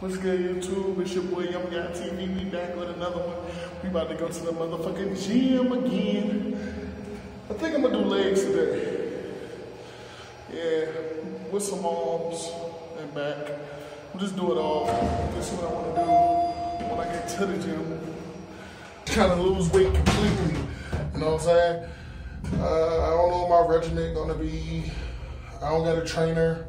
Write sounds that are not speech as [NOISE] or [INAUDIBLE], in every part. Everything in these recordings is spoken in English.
What's good, YouTube? It's your boy Yum God TV. We back with another one. We about to go to the motherfucking gym again. I think I'm gonna do legs today. Yeah, with some arms and back. I'll just do it all. This is what I wanna do when I get to the gym. Trying to lose weight completely. You know what I'm saying? Uh, I don't know my regimen gonna be. I don't got a trainer.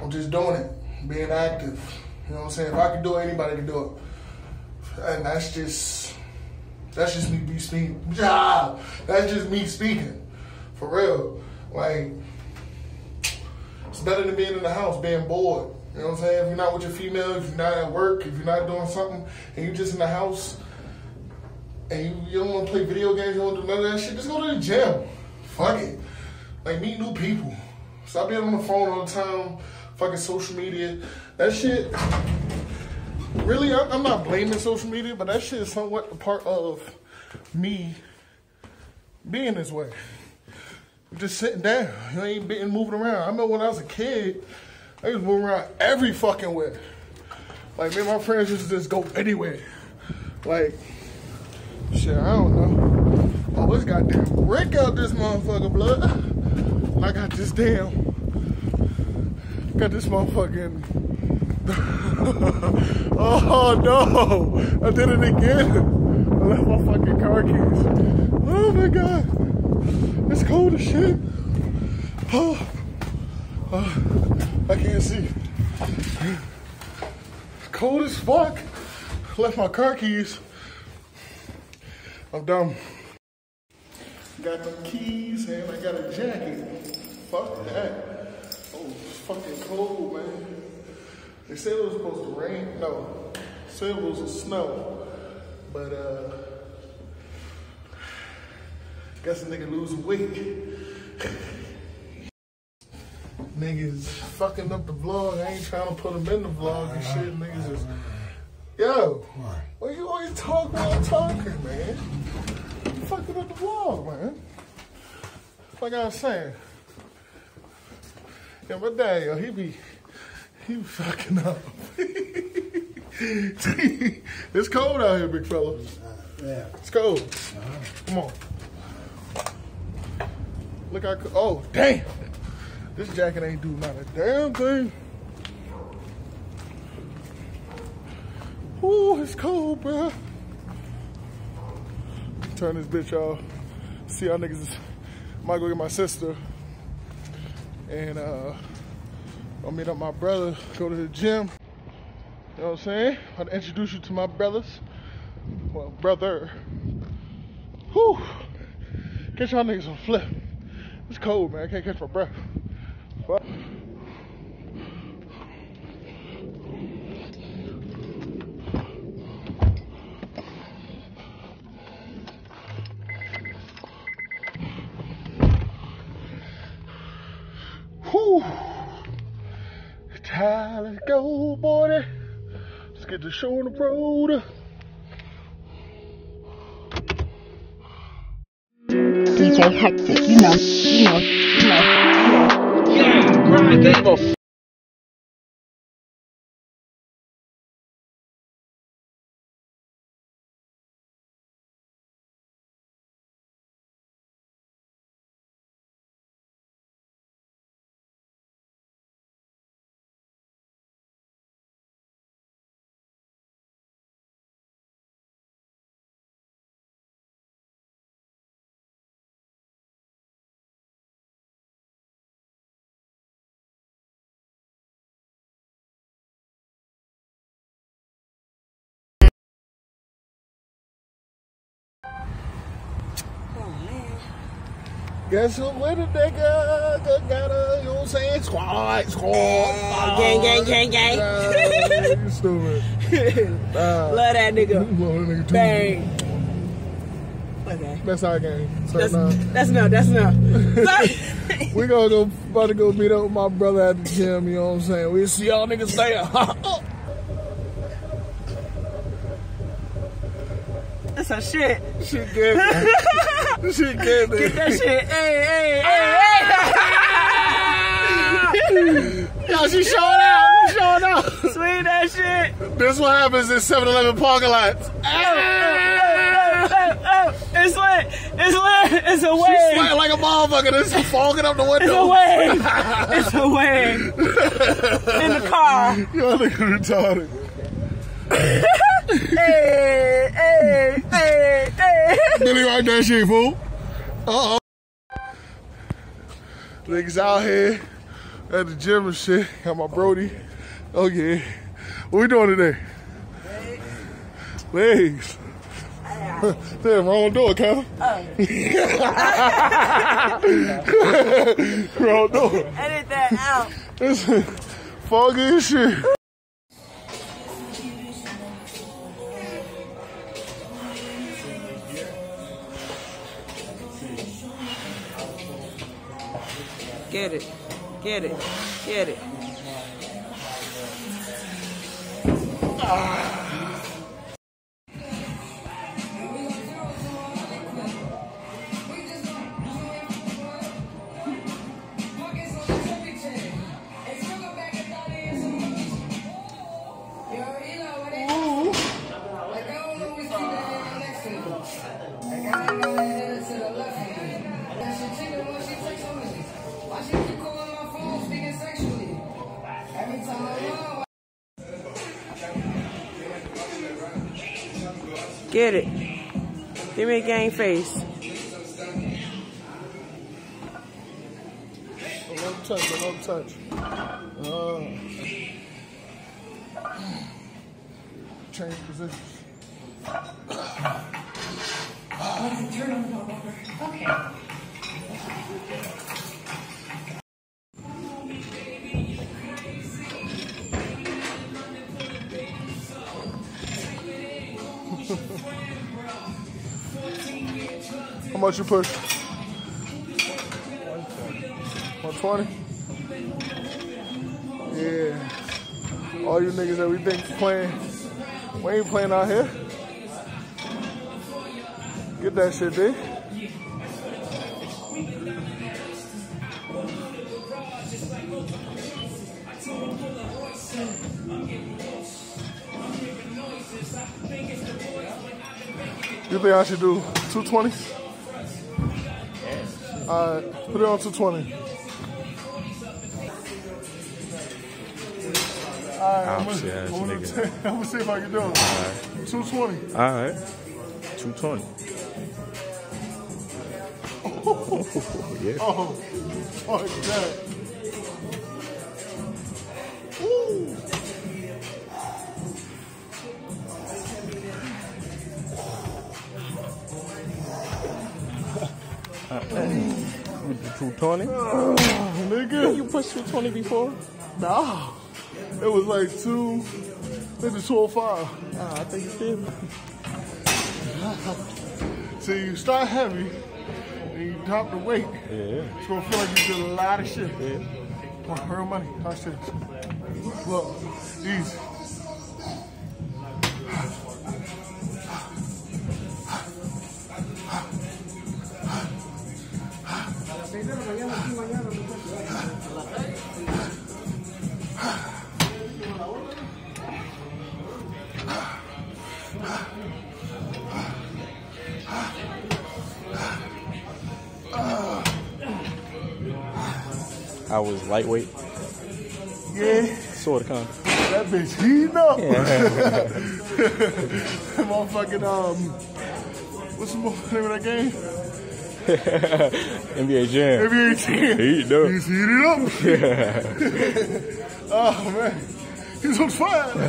I'm just doing it, being active. You know what I'm saying? If I can do it, anybody can do it. And that's just that's just me be speaking. [LAUGHS] That's just me speaking. For real. Like it's better than being in the house, being bored. You know what I'm saying? If you're not with your female, if you're not at work, if you're not doing something, and you're just in the house, and you, you don't want to play video games, you don't want to do none of that shit, just go to the gym. Fuck it. Like, meet new people. Stop being on the phone all the time, fucking social media. That shit, really, I'm not blaming social media, but that shit is somewhat a part of me being this way. Just sitting down. You ain't been moving around. I remember when I was a kid, I was moving around every fucking way. Like, me and my friends used to just go anywhere. Like, shit, I don't know. Oh, it's goddamn brick out this motherfucker, blood. I got this damn, got this motherfucking, [LAUGHS] oh no, I did it again. I left my fucking car keys. Oh my god, it's cold as shit. Oh, oh, I can't see. Cold as fuck. Left my car keys. I'm dumb. Got them keys and I got a jacket. Fuck that. Fucking cold, man. They said it was supposed to rain. No, said it was snow. But uh, guess a nigga losing weight. [LAUGHS] Niggas fucking up the vlog. I ain't trying to put them in the vlog and shit. Niggas is, yo, why you always talk while I'm talking, man? You fucking up the vlog, man. Like I was saying. Yeah, my dad, yo, he be, he be fucking up. [LAUGHS] it's cold out here, big fella. Yeah. It's cold. Come on. Look how, co- oh, damn. This jacket ain't do not a damn thing. Ooh, it's cold, bro. Turn this bitch off. See how niggas is, might go get my sister. And uh, I'll meet up my brother, go to the gym. You know what I'm saying? I'll introduce you to my brothers. Well, brother. Whew. Catch y'all niggas on flip. It's cold, man. I can't catch my breath. Fuck. Go, boy. Let's get the show on the road. DJ Hectic, you know, you know, you know, you know. Guess who with it, nigga? Got gotta, you know what I'm saying? Squad, eh, squad. gang, gang, gang, gang. Nah, you stupid. [LAUGHS] Nah. Love that nigga. Love that nigga too. Bang. Okay. That's our game. So That's, now, that's enough. That's enough. [LAUGHS] we gonna go, about to go meet up with my brother at the gym, you know what I'm saying? We'll see y'all niggas there. [LAUGHS] that's our shit. shit good. This shit good, man. Get that shit. Hey, hey, hey, hey. Yo, she showing out. She showing out. Swing that shit. This what happens in 7-Eleven parking lots. Oh, oh, oh, it's lit. It's lit. It's a She's wave. sweating like a motherfucker. This is fogging up the window. It's a wave. It's a wave. [LAUGHS] In the car. Y'all nigga retarded. [LAUGHS] Hey, hey, hey, hey. Billy right that shit, fool. Uh-oh. Niggas out here at the gym and shit. Got my Brody. Oh, yeah. What we doing today? Legs. Damn, wrong door, Kevin. Oh. [LAUGHS] wrong door. Edit that out. It's foggy as shit. Get it. Get it. Get it. Ah. Get it. Give me a gang face. Another touch, another touch. Uh, change positions. How much you push? 120? Yeah. All you niggas that we think playing, we ain't playing out here. Get that shit, D. You think I should do 220? Alright, put it on 220. Alright, I'm ah, gonna, I'm, gonna [LAUGHS] I'm gonna see if I can do it. 220. All right. 220. [LAUGHS] Oh, yeah. Oh, fuck that. 220? Oh, nigga. You pushed 220 before? Nah. It was like two, maybe 205. Nah, I think you did. [LAUGHS] See, you start heavy, and you drop the weight. Yeah. It's gonna feel like you did a lot of shit. Yeah. Real money. Watch this. Look, easy. I was lightweight, Yeah, sort of, kind that bitch heating up. Yeah. [LAUGHS] Motherfucking, um, what's the name of that game? [LAUGHS] NBA Jam. NBA Jam. Heating up. He's heating up. Yeah. oh, man. He's on fire.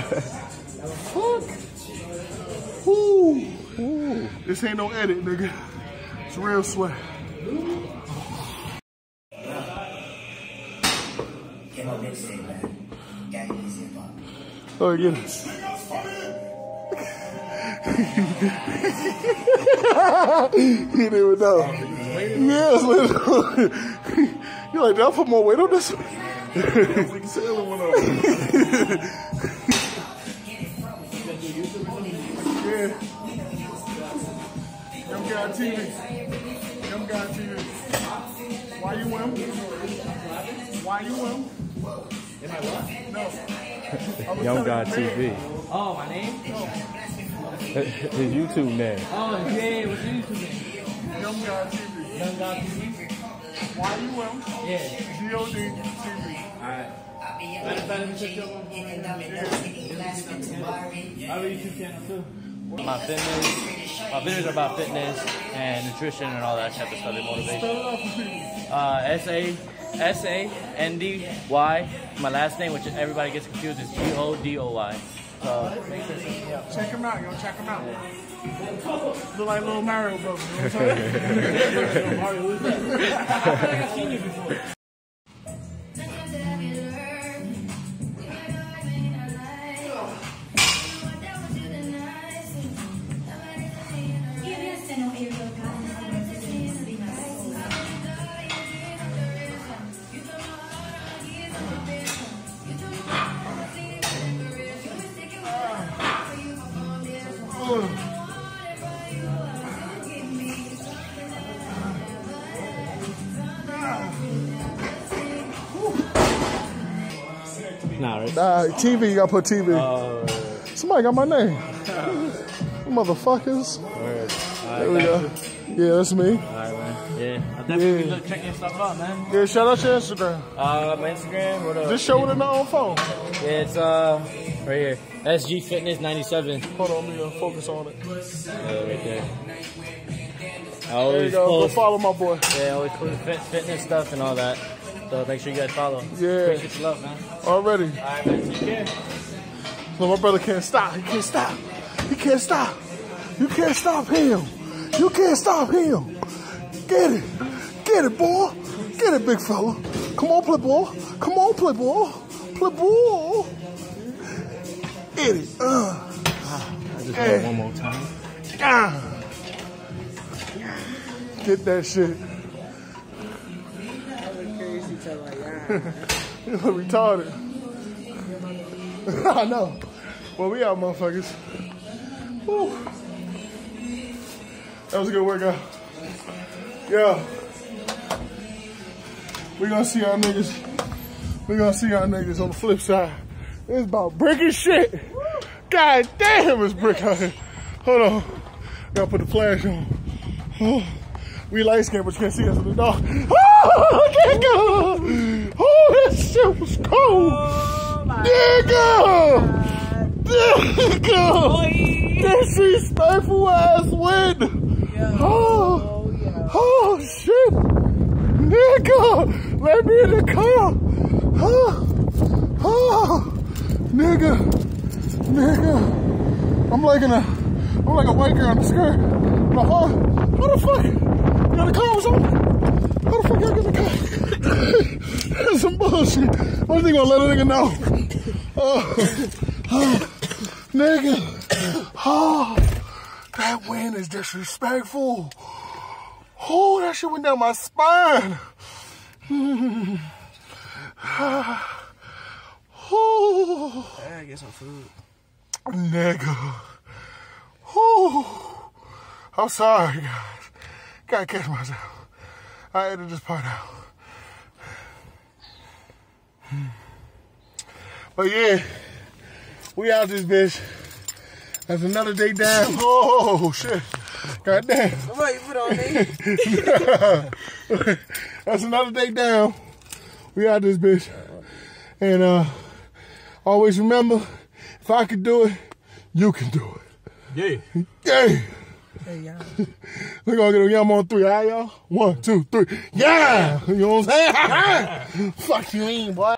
Fuck. Woo. This ain't no edit, nigga. It's real sweat. Came up he didn't even know. Yes, literally. You're like, did I put more weight on this? yeah. Young guy TV. Young guy TV. Why you him? Why you him? Yum God TV. Oh, my name? His YouTube name. Oh, yeah, what's your YouTube name? Yum God TV. Yum God TV? Y-U-M, Yeah. D-O-D TV. Alright. Matter of fact, let me check your one for right. I have a YouTube channel too. My fitness, my videos are about fitness and nutrition and all that type of stuff and motivation. Spell it out for people. Uh, S A S A N D Y. My last name, which everybody gets confused, is G O D O Y. So make sure to check me out. Check him out, yo. Check him out. Look like little Mario Bros. You know what I'm saying? [LAUGHS] Mario, who's [LAUGHS] that? I feel like I've seen you before. Nah, right? Nah, TV, you gotta put TV. Uh, Somebody got my name. [LAUGHS] Motherfuckers. word. There we go. Yeah, that's me. Alright, man. Yeah, I'll definitely Yeah. look check your stuff out, man. Yeah, shout out your Instagram. Uh, my Instagram, what up? Just show it in the own phone. Yeah, it's, uh, right here. SG Fitness 97. Hold on, let me uh, focus on it. Uh, right there. I There you always go. Go post, follow my boy. yeah, I always fit, fitness stuff and all that. So make sure you guys follow. Yeah. Appreciate your love, man. Already. Alright, man. Take care. No, my brother can't stop. He can't stop. He can't stop. You can't stop him. You can't stop him. Get it. Get it, boy. Get it, big fella. Come on, play ball. Come on, play ball. Play ball. Get it. Uh. I just Hey. one more time. Ah. Get that shit. You [LAUGHS] look retarded. [LAUGHS] I know. Well, we out, motherfuckers. Woo. That was a good workout. Yeah. we gonna see our niggas. we gonna see our niggas on the flip side. It's about bricking shit. God damn, it's brick out here. Hold on. Gotta put the flash on. Oh, [SIGHS] we light skinned, but you can't see us in the dark. [LAUGHS] Oh, I can't go. Oh, shit was cold. Nigga! Nigga! Disrespectful ass wind. Oh, oh shit. Nigga! Let me in the car. Oh, oh, nigga. Nigga. I'm like in a, I'm like a white girl in the skirt. I'm like, oh, the fuck? Got the car was on? How the fuck y'all get the car? [LAUGHS] That's some bullshit. One thing gonna let a nigga know. Oh, oh, nigga. Oh, that wind is disrespectful. Oh, that shit went down my spine. [SIGHS] Oh. Yeah, get some food. Nigga. Whew. I'm sorry, guys. Gotta catch myself. I edited this part out. [SIGHS] But yeah, we out this bitch. That's another day down. [LAUGHS] Oh shit. God damn. What you put on me? [LAUGHS] That's another day down. We out this bitch. And uh always remember, if I could do it, you can do it. Yeah. Yeah. We're gonna [LAUGHS] get a yum on three, all right, y'all? One, two, three. Yeah! You know what I'm saying? Fuck you mean, boy.